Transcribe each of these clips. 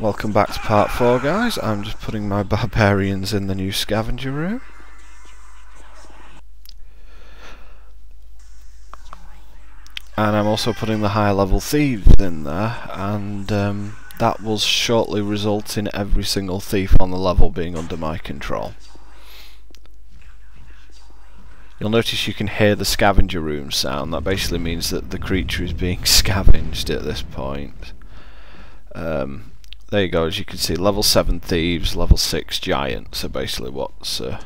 Welcome back to part 4 guys, I'm just putting my barbarians in the new scavenger room. And I'm also putting the higher level thieves in there, and um, that will shortly result in every single thief on the level being under my control. You'll notice you can hear the scavenger room sound, that basically means that the creature is being scavenged at this point. Um, there you go, as you can see, level 7 thieves, level 6 giants are basically what's uh,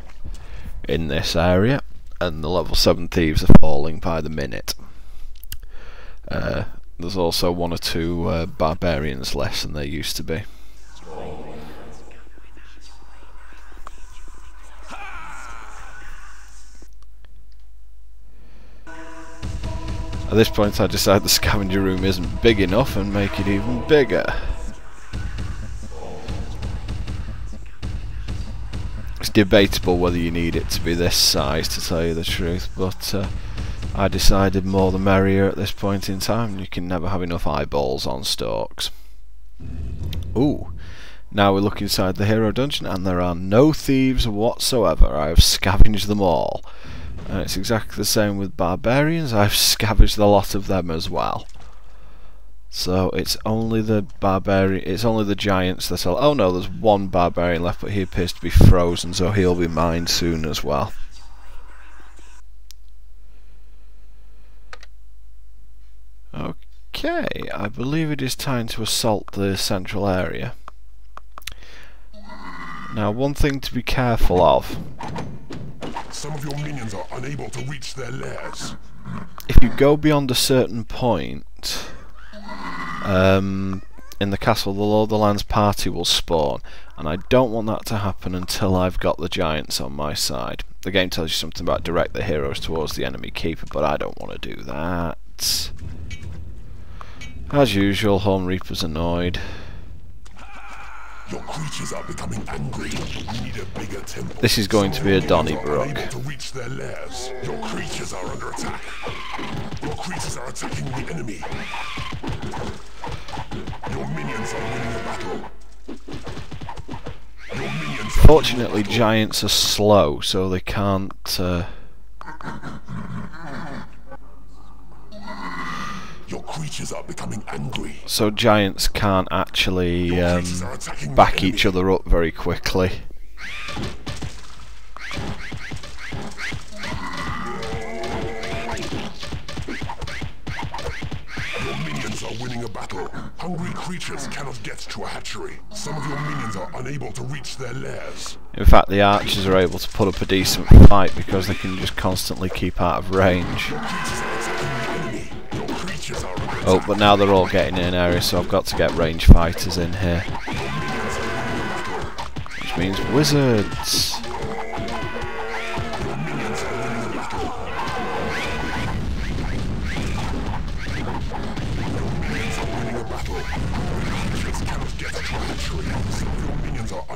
in this area, and the level 7 thieves are falling by the minute. Uh, there's also one or two uh, barbarians less than there used to be. At this point I decide the scavenger room isn't big enough and make it even bigger. Debatable whether you need it to be this size to tell you the truth, but uh, I decided more the merrier at this point in time. You can never have enough eyeballs on stalks. Ooh, now we look inside the hero dungeon and there are no thieves whatsoever. I have scavenged them all. And it's exactly the same with barbarians. I've scavenged a lot of them as well. So it's only the barbarian, it's only the giants that are. Oh no, there's one barbarian left, but he appears to be frozen, so he'll be mine soon as well. Okay, I believe it is time to assault the central area. Now, one thing to be careful of. Some of your minions are unable to reach their lairs. If you go beyond a certain point, um, in the castle, the Lord of the Land's party will spawn, and I don't want that to happen until I've got the giants on my side. The game tells you something about direct the heroes towards the enemy keeper, but I don't want to do that. As usual, Horn Reaper's annoyed. Your creatures are becoming angry. We need a bigger temple. This is going to be a Donnybrook. To reach their lairs. Your creatures are under attack. Your creatures are attacking the enemy. Your minions are winning a battle. Fortunately, giants are slow, so they can't. Uh, Your creatures are becoming angry. so giants can't actually um, creatures are attacking the back each other up very quickly. Minions are winning a battle. Hungry creatures cannot get to a hatchery. Some of your minions are unable to reach their lairs. In fact, the archers are able to put up a decent fight because they can just constantly keep out of range. Your creatures are attacking the enemy. Your creatures are under Oh, but now they're all getting in an area, so I've got to get range fighters in here. Which means wizards.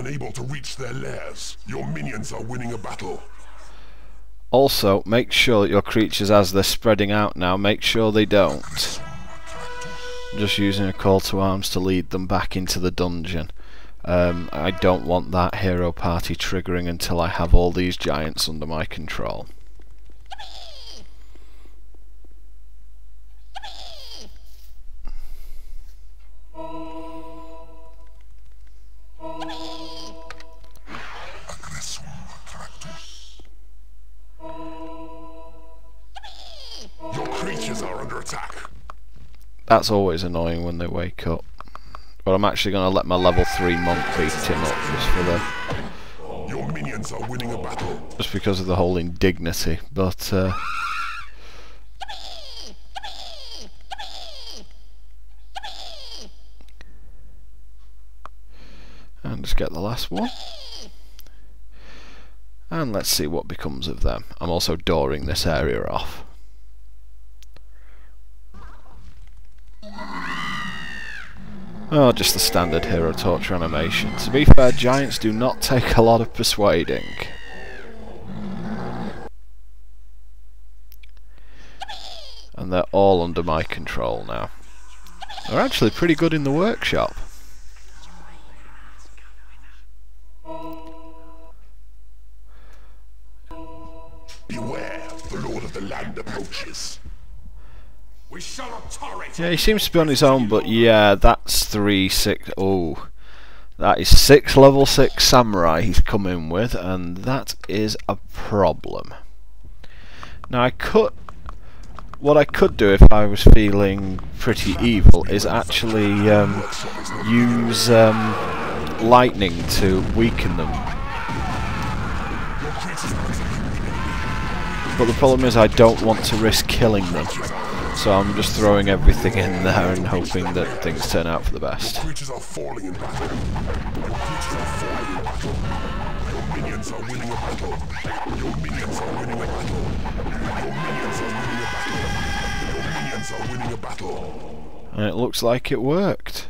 Unable to reach their lairs. Your minions are winning a battle. Also, make sure that your creatures, as they're spreading out now, make sure they don't. I'm just using a call to arms to lead them back into the dungeon. Um, I don't want that hero party triggering until I have all these giants under my control. Are under attack. That's always annoying when they wake up. But I'm actually going to let my level 3 monk beat him up just for the Your minions are winning a battle. just because of the whole indignity. But uh, and just get the last one. And let's see what becomes of them. I'm also dooring this area off. Oh, just the standard hero torture animation. To be fair, giants do not take a lot of persuading. And they're all under my control now. They're actually pretty good in the workshop. Beware, the Lord of the Land approaches. Yeah, he seems to be on his own, but yeah, that's three, six. Oh, that is six level six samurai he's come in with, and that is a problem. Now I could, what I could do if I was feeling pretty evil is actually um, use um, lightning to weaken them. But the problem is I don't want to risk killing them. So I'm just throwing everything in there and hoping that things turn out for the best. Creatures are falling in battle. Your creatures are falling in battle. Your minions are winning a battle. Your minions are winning a battle. Your minions are winning a battle. Your minions are winning a battle. And it looks like it worked.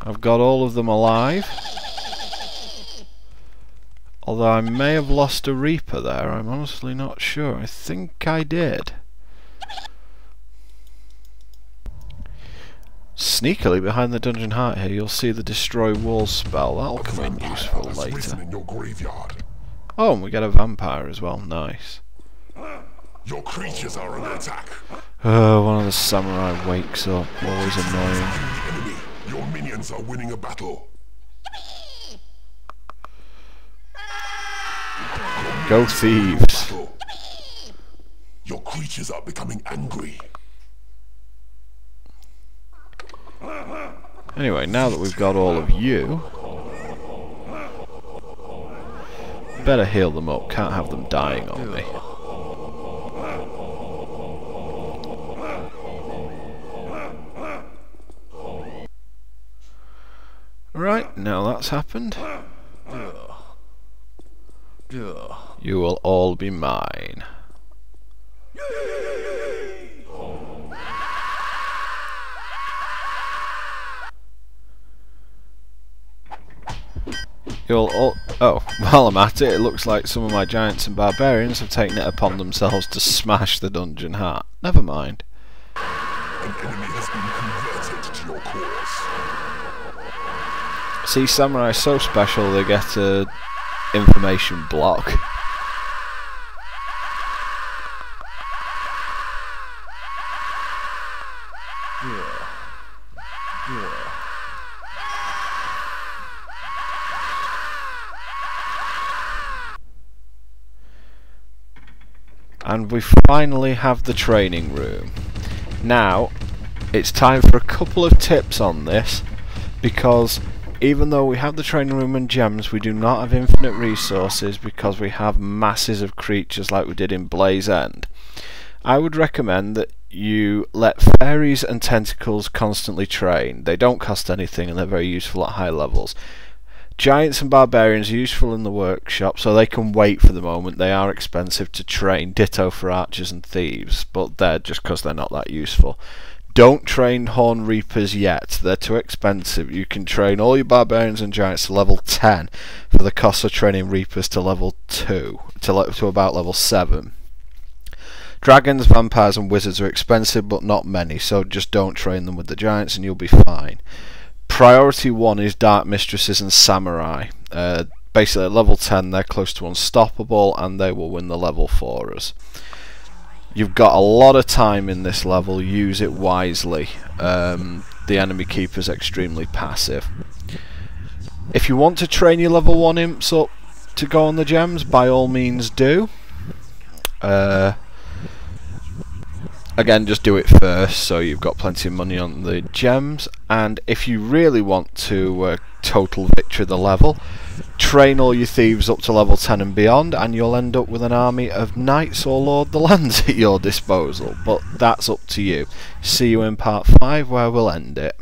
I've got all of them alive. Although I may have lost a Reaper there, I'm honestly not sure. I think I did. Sneakily behind the dungeon heart here you'll see the destroy walls spell. That'll come in useful later. in. Oh, and we get a vampire as well. Nice. Your creatures are under attack. Oh, one of the samurai wakes up. Always annoying. Enemy. Your minions are winning a battle. Go thieves. Your creatures are becoming angry. Anyway, now that we've got all of you, better heal them up. Can't have them dying on me. Right, now that's happened. You will all be mine. You'll all. Oh, while I'm at it, it looks like some of my giants and barbarians have taken it upon themselves to smash the dungeon heart. Never mind. An enemy has been converted to your cause. See, samurai so special they get a information block. And we finally have the training room. Now, it's time for a couple of tips on this because even though we have the training room and gems, we do not have infinite resources because we have masses of creatures like we did in Blaise End. I would recommend that you let fairies and tentacles constantly train. They don't cost anything and they're very useful at high levels. Giants and barbarians are useful in the workshop, so they can wait for the moment. They are expensive to train. Ditto for archers and thieves, but they're just because they're not that useful. Don't train Horn Reapers yet. They're too expensive. You can train all your barbarians and giants to level 10 for the cost of training Reapers to level 2, to, le- to about level 7. Dragons, vampires, and wizards are expensive, but not many, so just don't train them with the giants and you'll be fine. Priority 1 is Dark Mistresses and Samurai. Uh, basically, at level 10, they're close to unstoppable and they will win the level for us. You've got a lot of time in this level, use it wisely. Um, the enemy keeper's extremely passive. If you want to train your level 1 imps up to go on the gems, by all means do. Uh, again just do it first so you've got plenty of money on the gems. And if you really want to uh, total victory the level train all your thieves up to level 10 and beyond and you'll end up with an army of knights or lord the lands at your disposal. But that's up to you. See you in part 5 where we'll end it